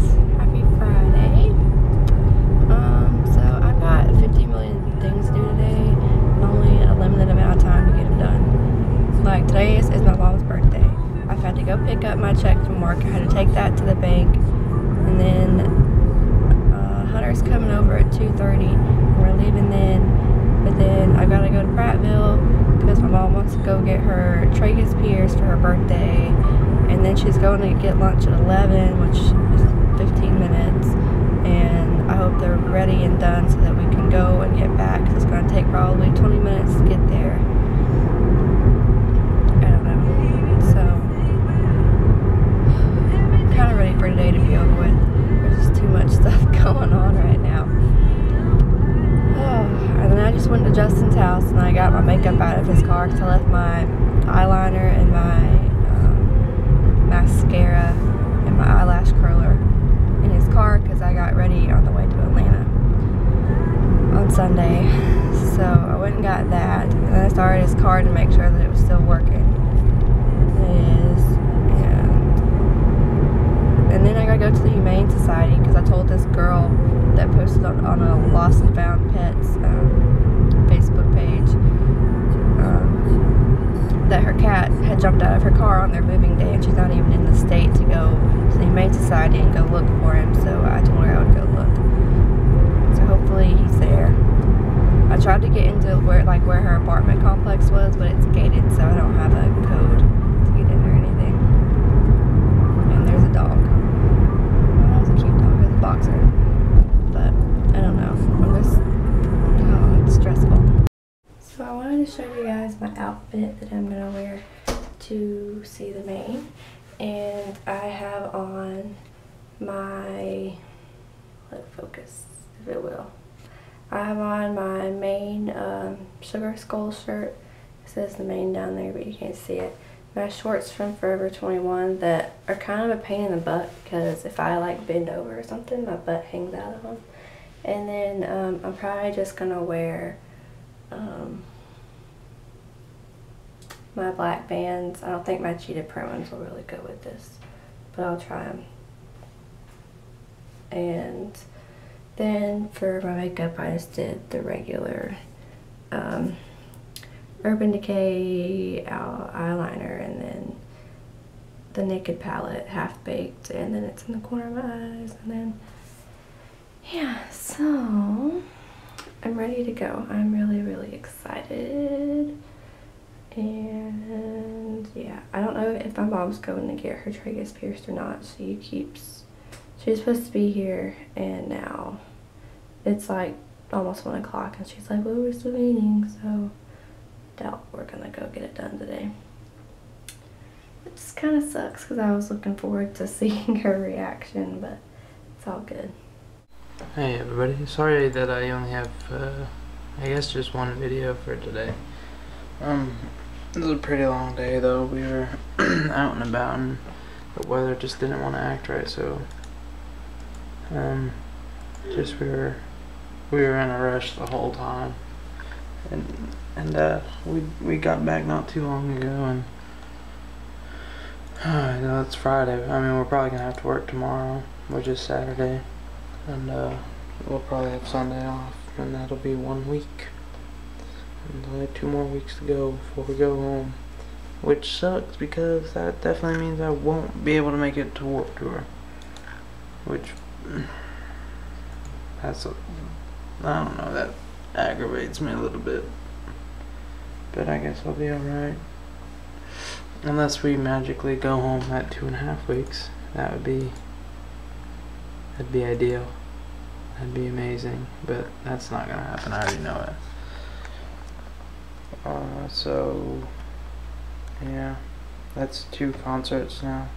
guys. Happy Friday. Um, so I've got 50 million things to do today, and only a limited amount of time to get them done. Like today is, is my mom's birthday. I've had to go pick up my check from work. I had to take that to the bank, and then uh, Hunter's coming over at 2:30. and We're leaving then, but then I've gotta go to Prattville because my mom wants to go get her tragus pierced for her birthday, and then she's going to get lunch at 11, which is 15 minutes. And I hope they're ready and done so that we can go and get back. 'cause it's going to take probably 20 minutes to get there. I don't know. So, I'm kind of ready for today to be over with. There's just too much stuff going on right now. Oh, and then I just went to Justin's house and I got my makeup out of his car because I left my eyeliner and my um, mascara and my eyelash curler in his car because I got ready on the way to Atlanta on Sunday. So I went and got that. And I started his car to make sure that it was still working. It is. And, and then I gotta go to the Humane Society because I told this girl that posted on, on a Lost and Found Pets um, Facebook page um, that her cat had jumped out of her car on their moving day and she's not even in the state to go to the Humane Society and go look for him. So I told her I would go look. Hopefully he's there. I tried to get into where like where her apartment complex was, but it's gated, so I don't have a code to get in or anything. And there's a dog. Well, that was a cute dog. It was a boxer. But I don't know. I'm just oh, it's stressful. So I wanted to show you guys my outfit that I'm gonna wear to see the Maine, and I have on my let focus if it will. I have on my Maine um, Sugar Skull shirt. It says the Maine down there, but you can't see it. My shorts from Forever 21 that are kind of a pain in the butt because if I like bend over or something, my butt hangs out of them. And then um, I'm probably just gonna wear um, my black bands. I don't think my cheetah print ones will really go with this, but I'll try them. And then for my makeup, I just did the regular um, Urban Decay eyeliner and then the Naked palette, half baked, and then it's in the corner of my eyes, and then yeah, so I'm ready to go. I'm really, really excited. And yeah, I don't know if my mom's going to get her tragus pierced or not. She keeps, she's supposed to be here, and now it's like almost one o'clock, and she's like, well, we're still eating, so doubt we're gonna go get it done today. It just kind of sucks because I was looking forward to seeing her reaction, but it's all good. Hey everybody, sorry that I only have, uh, I guess just one video for today. Um, it was a pretty long day though, we were out and about and the weather just didn't want to act right, so, um, just we were, we were in a rush the whole time, and, and, uh, we, we got back not too long ago, and, I know it's Friday, I mean, we're probably gonna have to work tomorrow, which is Saturday and uh, we'll probably have Sunday off, and that'll be one week. And only two more weeks to go before we go home, which sucks because that definitely means I won't be able to make it to Warped Tour. Which that's a, I don't know that aggravates me a little bit, but I guess I'll be alright. Unless we magically go home at two and a half weeks, that would be That'd be ideal. That'd be amazing, but that's not gonna happen. I already know it. Uh, so, yeah, that's two concerts now,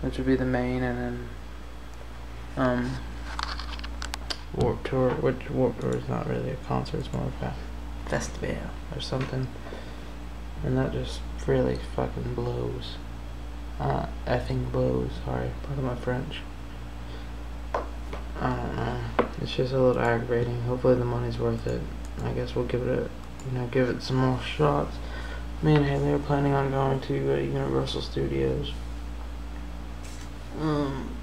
which would be the Maine and then, um, Warped Tour, which Warped Tour is not really a concert, it's more of a festival or something. And that just really fucking blows. Uh, effing blows, sorry, pardon my French. I don't know. It's just a little aggravating. Hopefully the money's worth it. I guess we'll give it a, you know, give it some more shots. Me and Haylee are planning on going to uh, Universal Studios. Um,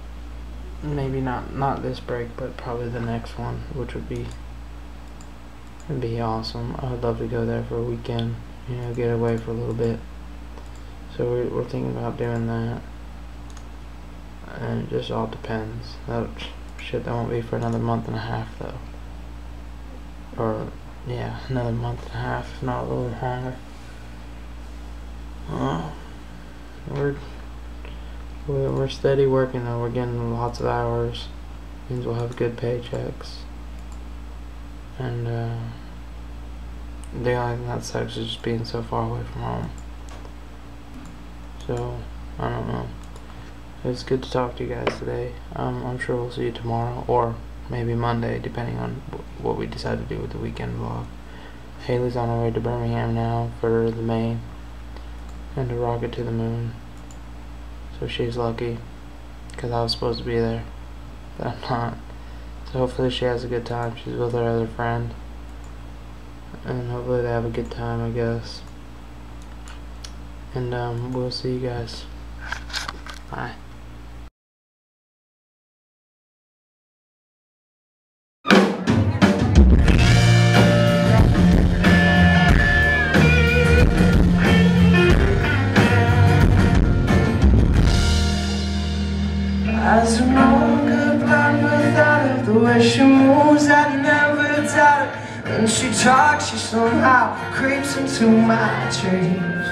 maybe not not this break, but probably the next one, which would be would be awesome. I would love to go there for a weekend, you know, get away for a little bit. So we're, we're thinking about doing that, and it just all depends. That shit that won't be for another month and a half though, or yeah, another month and a half, if not a little longer. Uh, we're we're steady working though. We're getting lots of hours. Means we'll have good paychecks. And uh, the only thing that sucks is just being so far away from home. So I don't know. It's good to talk to you guys today. Um, I'm sure we'll see you tomorrow or maybe Monday, depending on what we decide to do with the weekend vlog. Haylee's on her way to Birmingham now for the Maine and a rocket to the moon. So she's lucky because I was supposed to be there, but I'm not. So hopefully she has a good time. She's with her other friend. And hopefully they have a good time, I guess. And um, we'll see you guys. Bye. The way she moves, I never doubt. Her When she talks, she somehow creeps into my dreams.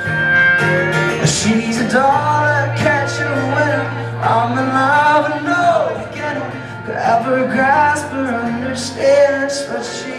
She's a dollar catcher winner I'm in love and no beginner Could ever grasp or understand what she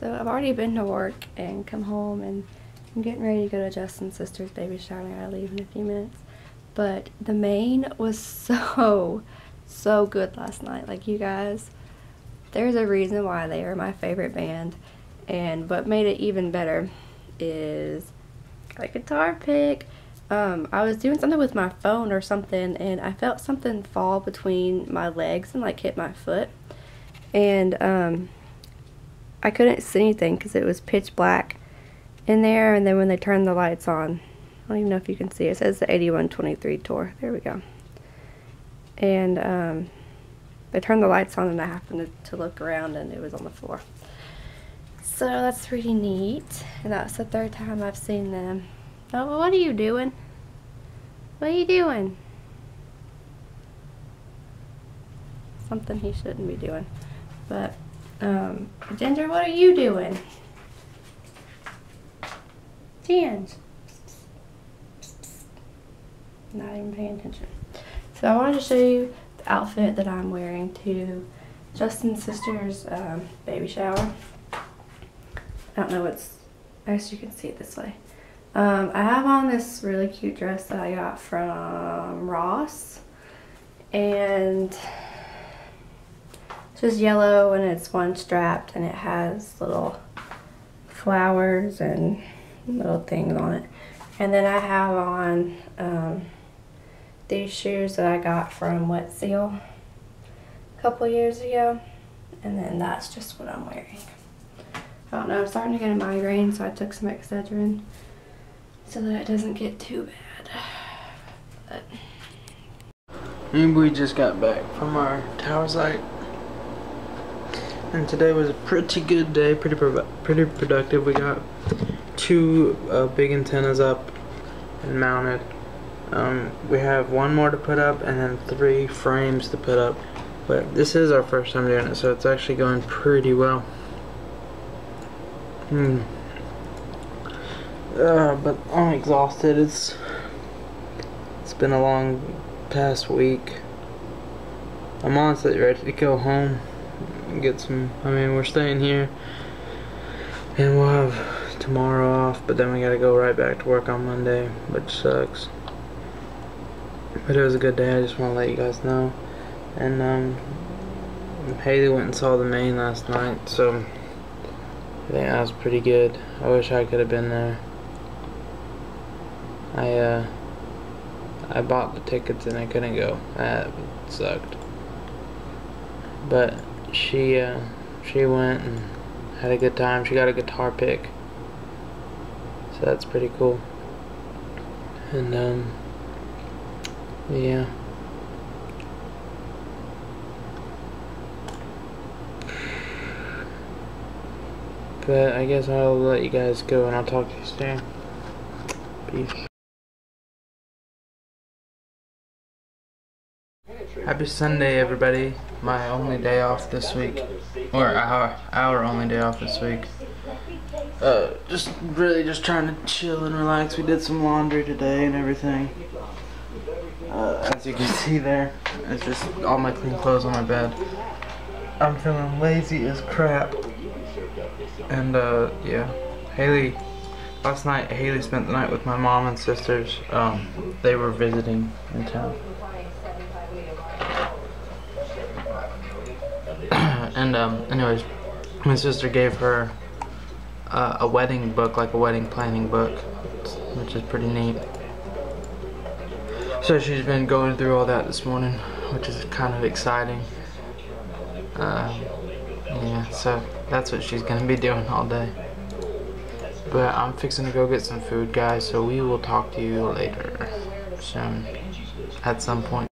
So I've already been to work and come home and I'm getting ready to go to Justin's sister's baby shower. I leave in a few minutes. But the Maine was so, so good last night. Like you guys, there's a reason why they are my favorite band. And what made it even better is a guitar pick. Um, I was doing something with my phone or something and I felt something fall between my legs and like hit my foot and um, I couldn't see anything because it was pitch black in there. And then when they turned the lights on, I don't even know if you can see it. Says the 8123 tour. There we go. And um, they turned the lights on, and I happened to, to look around, and it was on the floor. So that's really neat. And that's the third time I've seen them. Oh, what are you doing? What are you doing? Something he shouldn't be doing. But, um, Ginger, what are you doing? Ginger. Not even paying attention. So I wanted to show you the outfit that I'm wearing to Justin's sister's um, baby shower. I don't know what's, I guess you can see it this way. Um, I have on this really cute dress that I got from Ross. And just yellow and it's one strapped and it has little flowers and little things on it. And then I have on um, these shoes that I got from Wet Seal a couple years ago. And then that's just what I'm wearing. I don't know, I'm starting to get a migraine, so I took some Excedrin so that it doesn't get too bad. But. And we just got back from our tower site and today was a pretty good day, pretty pro pretty productive. We got two uh, big antennas up and mounted. Um, we have one more to put up and then three frames to put up. But this is our first time doing it, so it's actually going pretty well. Hmm. Uh, but I'm exhausted. It's it's been a long past week. I'm honestly ready to go home get some, I mean, we're staying here and we'll have tomorrow off, but then we gotta go right back to work on Monday, which sucks. But it was a good day, I just want to let you guys know. And, um, Haylee went and saw the Maine last night, so I think that was pretty good. I wish I could have been there. I, uh, I bought the tickets and I couldn't go. That sucked. But she uh, she went and had a good time. She got a guitar pick, so that's pretty cool. And um, yeah. But I guess I'll let you guys go and I'll talk to you soon. Peace. Happy Sunday, everybody. My only day off this week. Or our, our only day off this week. Uh, just really just trying to chill and relax. We did some laundry today and everything. Uh, as you can see there, it's just all my clean clothes on my bed. I'm feeling lazy as crap. And, uh, yeah. Haylee, last night, Haylee spent the night with my mom and sisters. Um, they were visiting in town. And um, anyways, my sister gave her uh, a wedding book, like a wedding planning book, which is pretty neat. So she's been going through all that this morning, which is kind of exciting. Um, yeah, so that's what she's gonna be doing all day. But I'm fixing to go get some food, guys, so we will talk to you later soon, at some point.